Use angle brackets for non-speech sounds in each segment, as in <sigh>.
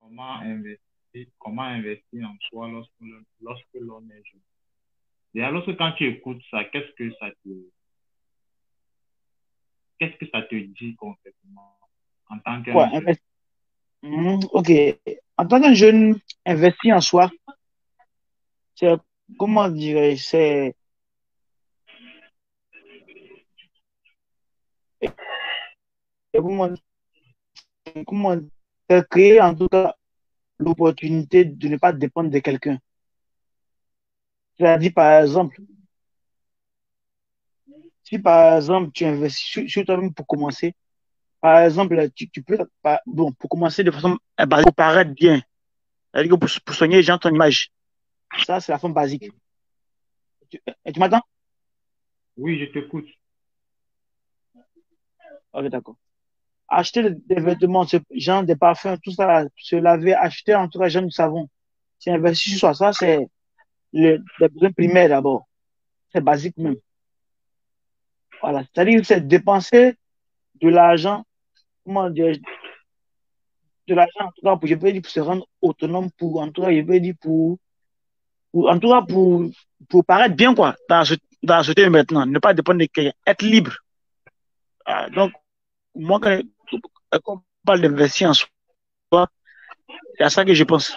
Comment investir, comment investir en soi lorsque, lorsque l'on est jeune? Et alors, quand tu écoutes ça, qu'est-ce que ça te, qu'est-ce que ça te dit concrètement en tant que ouais, hmm, ok. En tant que jeune investi en soi, c'est, comment dirais-je, c'est, comment, comment créer en tout cas l'opportunité de ne pas dépendre de quelqu'un? C'est-à-dire, par exemple, si par exemple tu investis sur, toi-même pour commencer, par exemple, tu, peux, bon, pour commencer de façon basique, pour paraître bien, c'est-à-dire pour, pour soigner les gens ton image. Ça, c'est la forme basique. Tu, tu m'entends? Oui, je t'écoute. Ok, d'accord. Acheter des vêtements, genre des parfums, tout ça, se laver, acheter en tout cas, du savon. C'est investir sur. Ça, c'est les, besoins primaires d'abord. C'est basique même. Voilà. C'est-à-dire c'est dépenser de l'argent, comment dire, de l'argent, en tout cas, pour, je peux dire, pour se rendre autonome, pour, en tout cas, je peux dire, pour, en tout cas, pour, pour paraître bien, quoi, dans ce, ce maintenant. Ne pas dépendre de quelqu'un. Être libre. Ah, donc, moi, quand, on parle d'investir en soi, c'est à ça que je pense.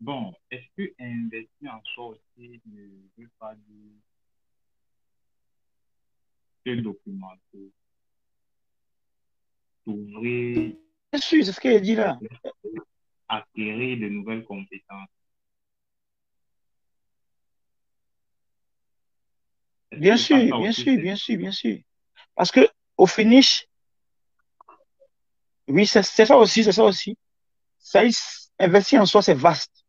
Bon, est-ce que investir en soi aussi ne veut pas dire te documenter, t'ouvrir, Bien sûr, c'est ce qu'elle dit là. acquérir de nouvelles compétences? Bien sûr, bien sûr, bien sûr, bien sûr. Parce que au finish, oui, c'est ça aussi, c'est ça aussi. Ça, investir en soi, c'est vaste.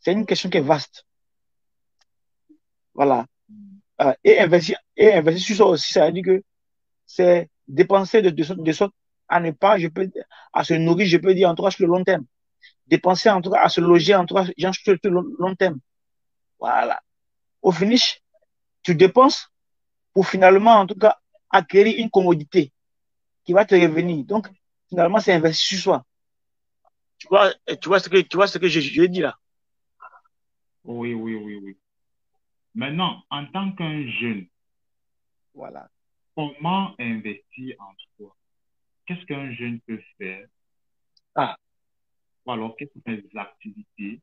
C'est une question qui est vaste. Voilà. Euh, et investir, et investir sur soi aussi, ça veut dire que c'est dépenser de, de, de sorte à ne pas, je peux, à se nourrir, je peux dire, en cas sur le long terme. Dépenser en tout cas à se loger, en tout cas, sur le long terme. Voilà. Au finish, tu dépenses pour finalement, en tout cas, acquérir une commodité qui va te revenir. Donc, finalement, c'est investir sur soi. Tu vois, tu vois ce que, tu vois ce que je, je dis là? Oui, oui, oui, oui. Maintenant, en tant qu'un jeune, voilà. comment investir en soi? Qu'est-ce qu'un jeune peut faire? Ah. Ou alors, quelles sont les activités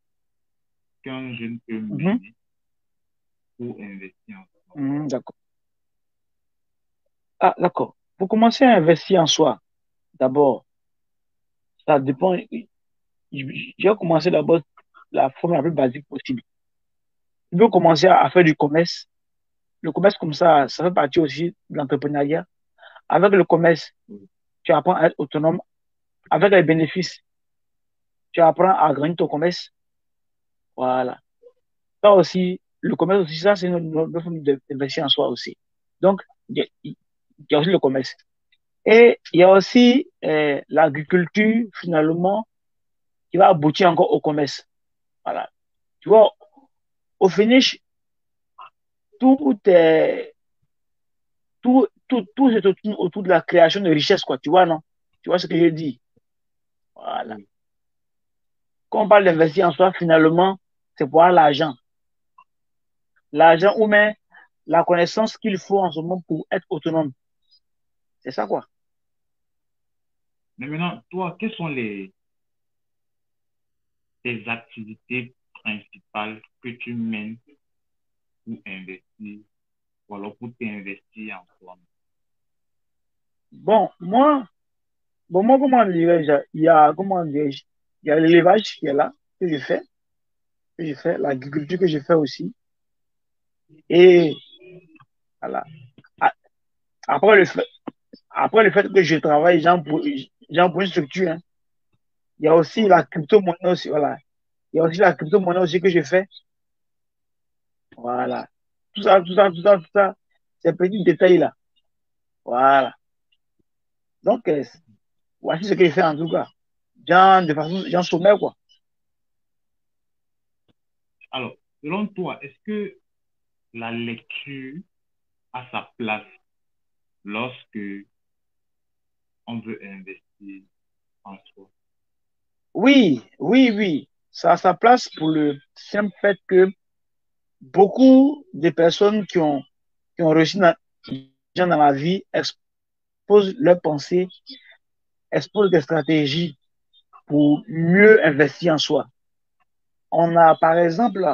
qu'un jeune peut Mhm. mener pour investir en Mhm, d'accord. Ah, d'accord. Pour commencer à investir en soi, d'abord, ça dépend. J'ai commencé d'abord la forme la plus basique possible. Tu peux commencer à faire du commerce. Le commerce comme ça, ça fait partie aussi de l'entrepreneuriat. Avec le commerce, tu apprends à être autonome. Avec les bénéfices, tu apprends à gagner ton commerce. Voilà. Ça aussi, le commerce aussi, ça, c'est une autre forme d'investir en soi aussi. Donc, il y, a aussi le commerce. Et il y a aussi euh, l'agriculture, finalement, qui va aboutir encore au commerce. Voilà. Tu vois, au finish, tout est, tout, tout, tout est autour, autour de la création de richesse, quoi. Tu vois, non? Tu vois ce que je dis? Voilà. Quand on parle d'investir en soi, finalement, c'est pour avoir l'argent. L'argent ou même la connaissance qu'il faut en ce moment pour être autonome. C'est ça, quoi. Mais maintenant, toi, quelles sont les tes activités principales que tu mènes pour investir ou alors pour t'investir en toi? Bon, moi, bon, moi, comment dirais-je, il y a, comment dirais-je, il y a l'élevage qui est là, que je fais, que je fais, l'agriculture que je fais aussi. Et, voilà. Après le fait, après le fait que je travaille, genre pour, pour une structure, hein, il y a aussi la crypto-monnaie aussi, voilà. Il y a aussi la crypto-monnaie aussi que je fais. Voilà. Tout ça, tout ça, tout ça, tout ça, ces petits détails-là. Voilà. Donc, euh, voici ce que je fais en tout cas. genre, de façon, genre sommaire, quoi. Alors, selon toi, est-ce que la lecture a sa place lorsque on veut investir en soi? Oui, oui, oui. Ça a sa place pour le simple fait que beaucoup de personnes qui ont, qui ont réussi dans, dans la vie exposent leurs pensées, exposent des stratégies pour mieux investir en soi. On a par exemple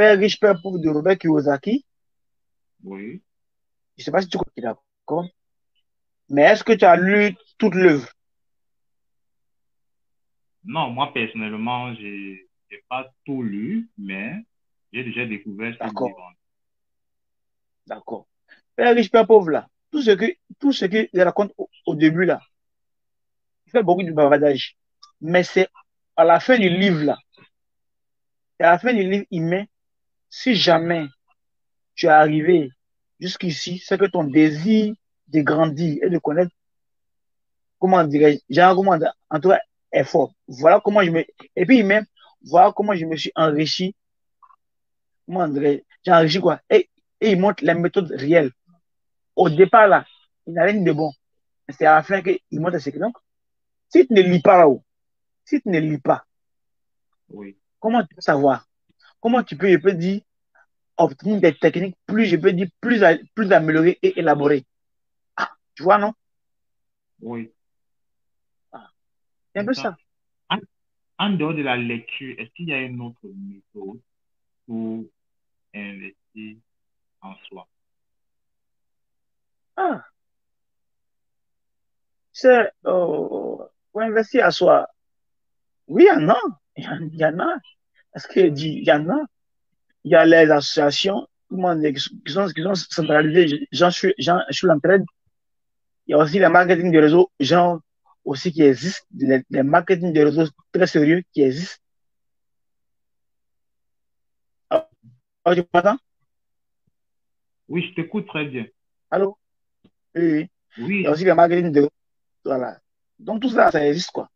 Père riche, Père pauvre de Robert Kiyosaki. Oui. Je ne sais pas si tu es d'accord. Mais est-ce que tu as lu toute l'œuvre? Non, moi personnellement, j'ai n'ai pas tout lu, mais j'ai déjà découvert ce D'accord. D'accord. Père riche, Père pauvre, là. Tout ce que, tout ce qu'il raconte au, au début, là. Il fait beaucoup de bavardage. Mais c'est à la fin du livre, là. Et à la fin du livre, il met, si jamais tu es arrivé jusqu'ici, c'est que ton désir de grandir et de connaître, comment dirais-je, genre, comment, en tout cas, est fort. Voilà comment je me, et puis met, voilà comment je me suis enrichi. Comment dirais-je, j'ai enrichi quoi? Et, et il montre les méthodes réelles. Au départ, là, il n'a rien de bon. C'est à la fin qu'il montre ce que donc. Si tu ne lis pas là-haut, si tu ne lis pas, Oui. comment tu peux savoir? Comment tu peux, je peux dire, obtenir des techniques plus, je peux dire, plus, plus améliorées et élaborées? Ah, tu vois, non? Oui. C'est un peu ça. En, en dehors de la lecture, est-ce qu'il y a une autre méthode pour investir en soi? Ah, c'est, euh, pour investir à soi. Oui, il y en a. Il y en a. Est-ce que je dis, il y en a. Il y a les associations qui sont, qui sont centralisées, genre, sur, genre, sur l'entraide. Il y a aussi les marketing de réseau, genre, aussi qui existent, les, les marketing de réseau très sérieux qui existent. Ah, ah, tu m'entends? Oui, je t'écoute très bien. Allô? Oui, oui. Il y a aussi les marketing de voilà. Donc, tout ça, ça existe, quoi.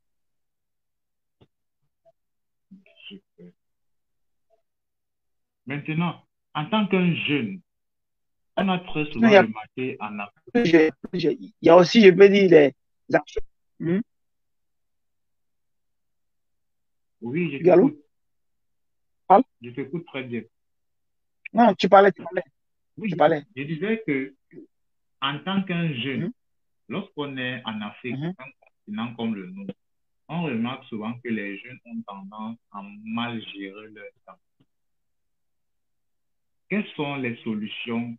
Maintenant, en tant qu'un jeune, on a très souvent a- remarqué en Afrique. Il y a aussi, je peux dire, les actions. Hmm? Oui, je t'écoute. Je t'écoute très bien. Non, tu parlais, tu parlais, Oui, tu parlais. je disais que en tant qu'un jeune, Mhm. lorsqu'on est en Afrique, Mhm. un continent comme le nôtre, on remarque souvent que les jeunes ont tendance à mal gérer leur temps. Quelles sont les solutions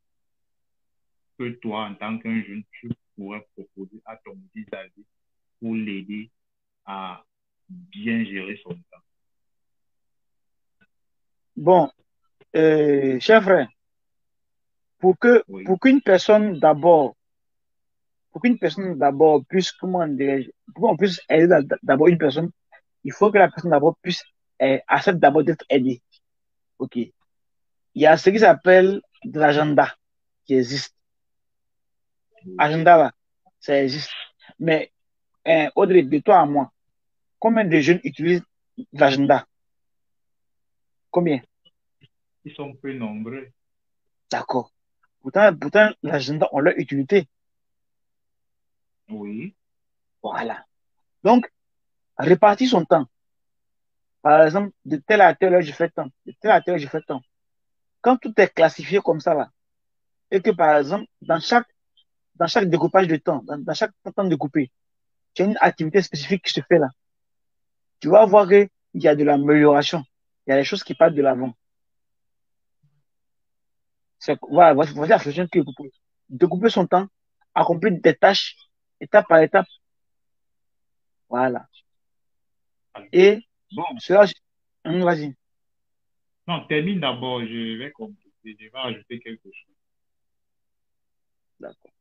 que toi, en tant qu'un jeune, tu pourrais proposer à ton vis-à-vis pour l'aider à bien gérer son temps? Bon, euh, cher frère, pour que, Oui. pour qu'une personne d'abord, pour qu'une personne d'abord puisse, comment dirais-je, pour qu'on puisse aider d'a- d'abord une personne, il faut que la personne d'abord puisse, euh, accepte d'abord d'être aidée. Ok. Il y a ce qui s'appelle de l'agenda qui existe. Agenda là, ça existe. Mais, euh, Audrey, de toi à moi, combien de jeunes utilisent l'agenda? Combien? Ils sont peu nombreux. D'accord. Pourtant, pourtant, l'agenda, on l'a utilité. Oui, Voilà. Donc, répartir son temps. Par exemple, de telle à telle heure, je fais tant. De telle à telle heure, je fais tant. Quand tout est classifié comme ça, là, et que, par exemple, dans chaque, dans chaque découpage de temps, dans, dans chaque temps découpé, tu as une activité spécifique qui se fait là, tu vas voir qu'il y a de l'amélioration. Il y a des choses qui partent de l'avant. C'est, voilà, voici la solution que je propose. Découper son temps, accomplir des tâches, étape par étape. Voilà. Et bon, cela, Hum, vas-y. Non, termine d'abord, je vais compléter, je vais ajouter quelque chose. D'accord.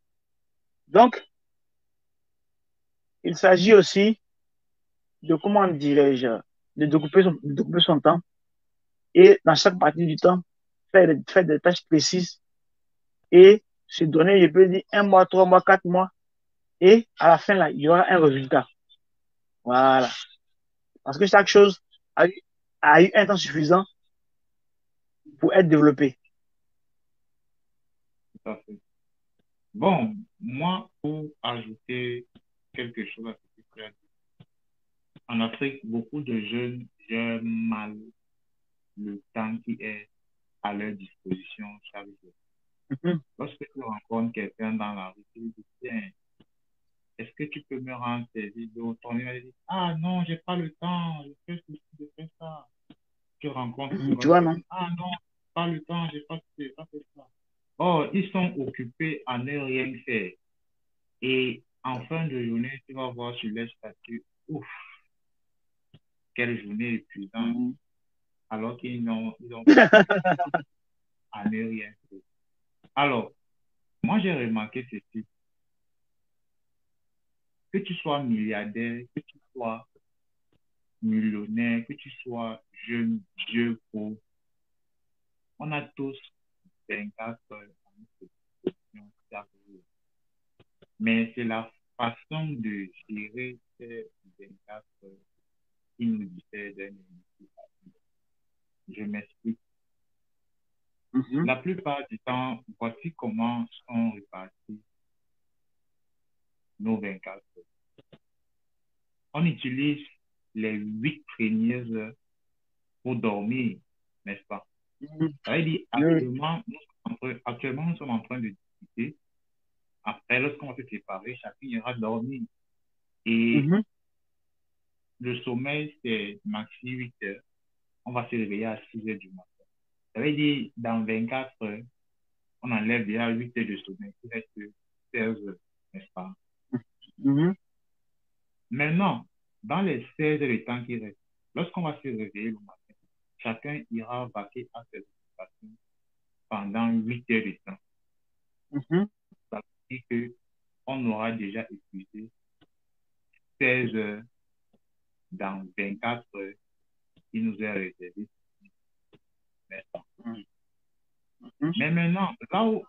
Donc, il s'agit aussi de, comment dirais-je, de découper son, temps et dans chaque partie du temps, faire, des- tâches précises et se donner, je peux dire, un mois, trois mois, quatre mois et à la fin, il y aura un résultat. Voilà. Parce que chaque chose a eu un temps suffisant pour être développée. Tout à fait. Bon, moi, pour ajouter quelque chose à ce que tu as dit, en Afrique, beaucoup de jeunes gèrent mal le temps qui est à leur disposition chaque jour. Mhm. Lorsque tu rencontres quelqu'un dans la rue, tu lui dis, tiens, est-ce que tu peux me rendre tes vidéos? Ton va dire, ah non, j'ai pas le temps, je fais ceci, je fais ça. Tu rencontres, Mhm, tu vois, non? ah non, pas le temps, j'ai pas, pas fait ça. Or, ils sont occupés à ne rien faire. Et en fin de journée, tu vas voir sur les statuts, ouf, quelle journée épuisante, Mhm. alors qu'ils n'ont, ils ont <laughs> à ne rien faire. Alors, moi, j'ai remarqué ceci. Que tu sois milliardaire, que tu sois millionnaire, que tu sois jeune, vieux, pauvre, on a tous 24 heures à notre disposition chaque jour. Mais c'est la façon de gérer ces 24 heures qui nous diffère d'un. Je m'explique. Mhm. La plupart du temps, voici comment sont répartis nos 24 heures. On utilise les huit premières heures pour dormir, n'est-ce pas? Ça veut dire, Oui. actuellement, nous sommes en train, actuellement, nous sommes en train de discuter. Après, lorsqu'on va se séparer, chacun ira dormir. Et Mhm. le sommeil, c'est maxi 8 heures. On va se réveiller à 6 heures du matin. Ça veut dire, dans 24 heures, on enlève déjà 8 heures de sommeil. Il reste 16 heures, n'est-ce pas? Mhm. Maintenant, dans les 16 heures de temps qui restent, lorsqu'on va se réveiller le matin, chacun ira vaquer à ses occupations pendant 8 heures de temps. Mhm. Ça veut dire qu'on aura déjà épuisé 16 heures dans 24 heures qui nous est réservé. Pas? Mhm. Mais maintenant, là où,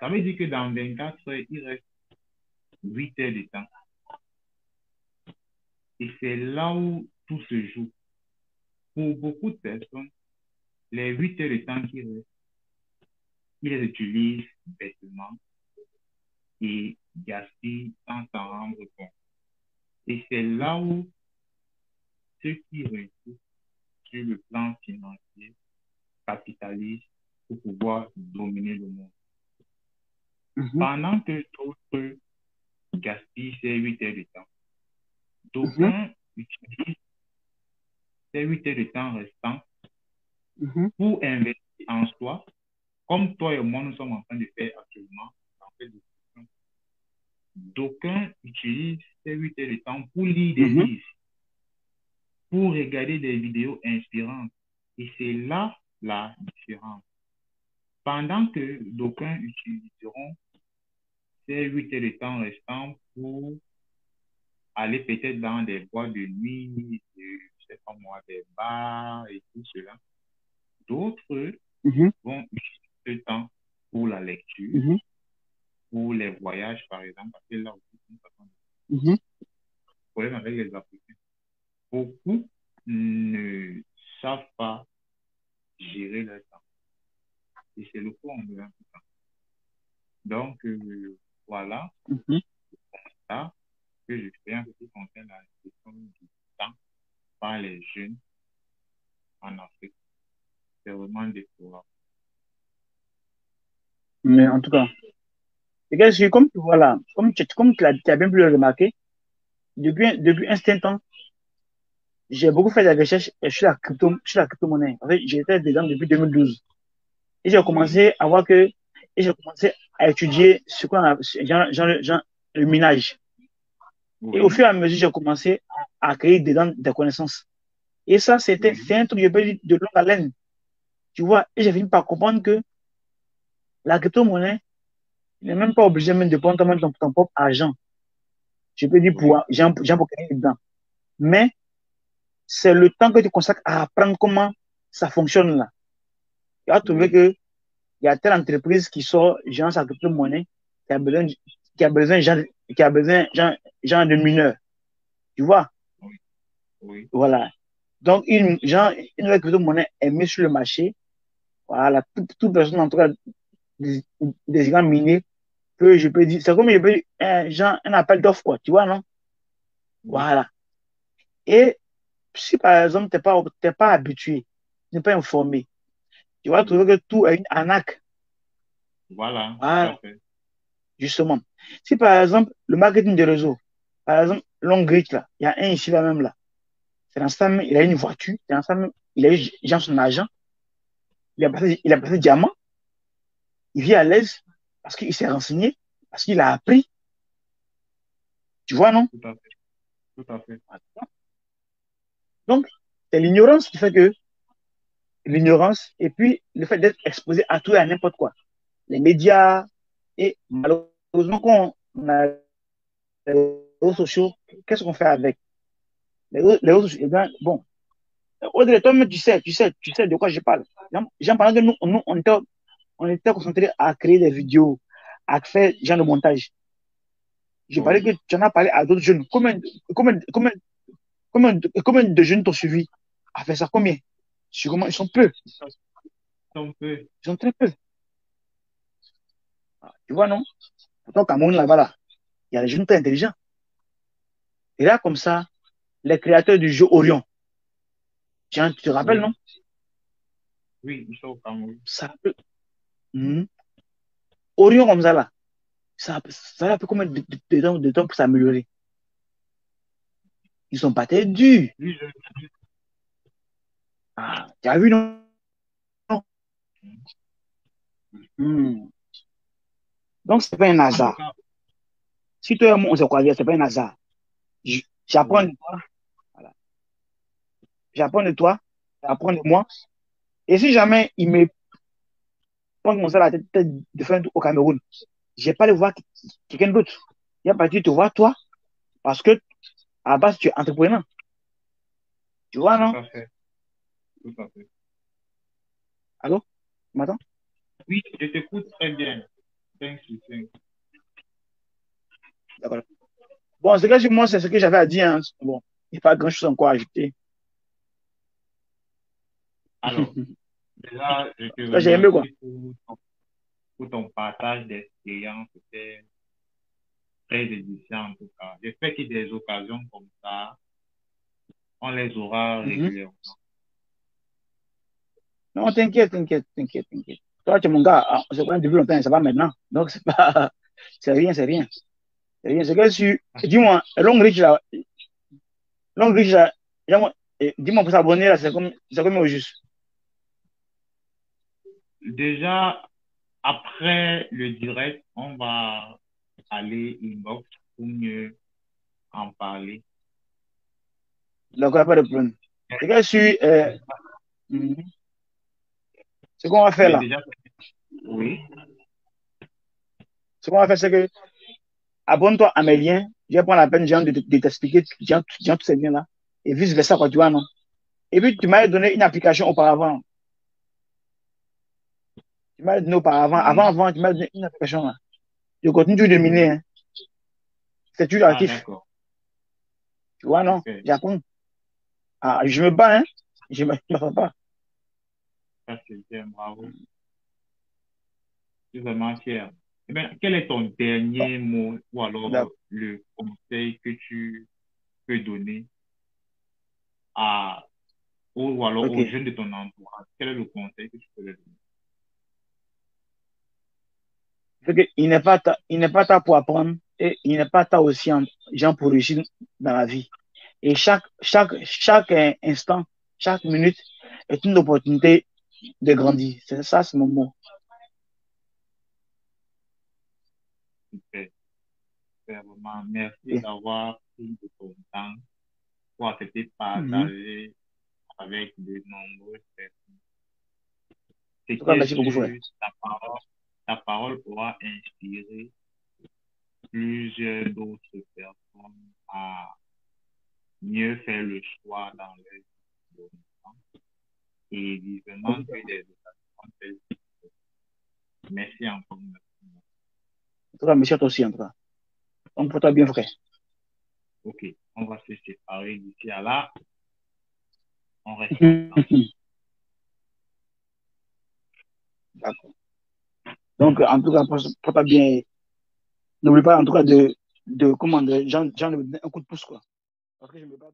ça veut dire que dans 24 heures, il reste 8 heures de temps. Et c'est là où tout se joue. Pour beaucoup de personnes, les 8 heures de temps qui restent, ils les utilisent bêtement et gaspillent sans s'en rendre compte. Et c'est là où ceux qui réussissent sur le plan financier capitalisent pour pouvoir dominer le monde. Mhm. Pendant que d'autres gaspillent ces 8 heures de temps, d'aucuns utilisent ces 8 heures de temps restants Mhm. pour investir en soi, comme toi et moi nous sommes en train de faire actuellement dans cette discussion. D'aucuns utilisent ces 8 heures de temps pour lire des Mhm. livres, pour regarder des vidéos inspirantes. Et c'est là la différence. Pendant que d'aucuns utiliseront ces 8 heures de temps restants pour aller peut-être dans des boîtes de nuit, de, pas moi, des bars et tout cela. D'autres Mhm. vont utiliser ce temps pour la lecture, Mhm. pour les voyages, par exemple, parce que là aussi, c'est façon de Mhm. problème avec les Africains. Beaucoup ne savent pas gérer leur temps. Et c'est le point de l'important. Donc, euh, voilà Mhm. ça que je fais en ce qui concerne la question du temps par les jeunes en Afrique. C'est vraiment déplorable. Mais en tout cas, et comme tu vois là, comme tu, comme tu as bien pu le remarquer, depuis, depuis un certain temps, j'ai beaucoup fait des recherches sur la crypto, sur la crypto-monnaie. En fait, j'étais dedans depuis 2012. Et j'ai commencé à voir que, et j'ai commencé à étudier ce qu'on a, genre, genre, genre, le minage. Oui. Et au fur et à mesure, j'ai commencé à, à créer dedans des connaissances. Et ça, c'était, c'est un truc, je peux dire, de longue haleine. Tu vois, et j'ai fini par comprendre que la crypto-monnaie n'est même pas obligé même de prendre ton, ton propre argent. Je peux dire pour, j'ai un, j'ai un pour gagner dedans. Mais, c'est le temps que tu consacres à apprendre comment ça fonctionne là. Tu vas trouver que il y a telle entreprise qui sort, genre, sa crypto-monnaie, qui a besoin, qui a besoin, genre, qui a besoin, genre, genre de mineurs. Tu vois? Oui. Oui. Voilà. Donc, une, genre, une crypto-monnaie est mise sur le marché. Voilà. Toute, toute personne, en tout cas, des, des grands miniers, peut, je peux dire, c'est comme je peux dire, un, genre, un appel d'offres, quoi. Tu vois, non? Voilà. Et si par exemple, tu n'es pas, t'es pas habitué, tu n'es pas informé, tu vas trouver que tout est une arnaque. Voilà. Voilà. Justement. Si par exemple, le marketing de réseau, par exemple, Longreach, là, il y a un ici là même là. C'est dans ça même, il a une voiture, c'est dans ça même, il a eu genre son argent, il a passé, il a passé diamant, il vit à l'aise parce qu'il s'est renseigné, parce qu'il a appris. Tu vois, non? Tout à fait. Tout à fait. Donc, c'est l'ignorance qui fait que l'ignorance et puis le fait d'être exposé à tout et à n'importe quoi. Les médias et malheureusement quand on a réseaux sociaux, qu'est-ce qu'on fait avec? Les les réseaux sociaux, eh bien, bon, Audrey, toi-même, tu sais, tu sais, tu sais de quoi je parle. J'en parle que nous, nous, on était, on était concentrés à créer des vidéos, à faire genre de montage. Je parlais que tu en as parlé à d'autres jeunes. Combien, combien, combien, combien, combien de jeunes t'ont suivi à faire ça? Combien? Sûrement, ils sont peu. On peut. Ils sont très peu. Ah, Tu vois, non? Pourtant, Cameroun, là-bas, là, il y a des jeunes très intelligents. Et là, comme ça, les créateurs du jeu Orion, tiens, tu te rappelles, Oui. non? Oui, ils sont au Cameroun. Ça peut. Mhm. Orion comme ça, là, ça, ça a pris combien de, de, temps, de temps pour s'améliorer? Ils sont pas durs. Lui, je- Ah, tu as vu, non? Hmm. Donc, c'est pas un hasard. Si toi et moi, on se croisait, c'est pas un hasard. J'apprends de toi. Voilà. J'apprends de toi. J'apprends de moi. Et si jamais il me prend comme ça la tête de faire un truc au Cameroun, j'ai pas le voir quelqu'un d'autre. Il a pas dit te voir toi, parce que à la base, tu es entrepreneur. Tu vois, tout non? à fait. Tout à fait. Allô? Tu m'entends? Oui, je t'écoute très bien. You, thanks. D'accord. Bon, ce que moi, c'est ce que j'avais à dire. hein. Bon, il n'y a pas grand chose encore à ajouter. Alors, <laughs> déjà, je te remercie pour ton, pour ton partage d'expérience. C'était très édifiant, en tout cas. J'espère que des occasions comme ça, on les aura Mhm. régulièrement. Non, t'inquiète, t'inquiète, t'inquiète, t'inquiète. Toi, tu es mon gars, on se connaît depuis longtemps, ça va maintenant. Donc, c'est pas, <laughs> c'est rien, c'est rien. Dis-moi, Long Reach, là, Long Reach, là, dis-moi, eh, dis-moi pour s'abonner, là, c'est comme, c'est comme au juste? Déjà, après le direct, on va aller inbox pour mieux en parler. D'accord, pas de problème. C'est que tu, euh, mhm. ce qu'on va faire là, oui, ce qu'on va faire, c'est que, abonne-toi à mes liens, je vais prendre la peine, genre, de, t'expliquer, genre, genre, tous ces liens-là, et vice versa, quoi, tu vois, non? Et puis, tu m'avais donné une application auparavant. Tu m'avais donné auparavant, avant, avant, tu m'avais donné une application, là. Je continue toujours de miner, hein. C'est toujours ah, actif. Tu vois, non? Ok. J'apprends. Ah, je me bats, hein. Je me, je me. Ça, c'est bien, bravo. Je suis vraiment fier. Eh bien, quel est ton dernier mot ou alors le conseil que tu peux donner à, ou, alors Ok. aux jeunes de ton entourage? Quel est le conseil que tu peux leur donner? Il n'est pas ta, il n'est pas ta pour apprendre et il n'est pas ta aussi en, genre pour réussir dans la vie. Et chaque, chaque, chaque instant, chaque minute est une opportunité de grandir. C'est ça, c'est mon mot. Super. Super, vraiment. Merci d'avoir pris de ton temps pour accepter de Mhm. partager avec de nombreuses personnes. Merci beaucoup, ta parole, ta parole aura inspiré plusieurs d'autres personnes à mieux faire le choix dans leur vie. Et vivement que des. Merci encore. En tout cas, à toi aussi, en tout cas. Donc, pour toi bien, frère. Ok, on va se séparer d'ici à là. on reste. <laughs> D'accord. Donc, en tout cas, pour ta bien, n'oublie pas en tout cas de, de comment, de, genre, genre, un coup de pouce, quoi. Parce que je me bats.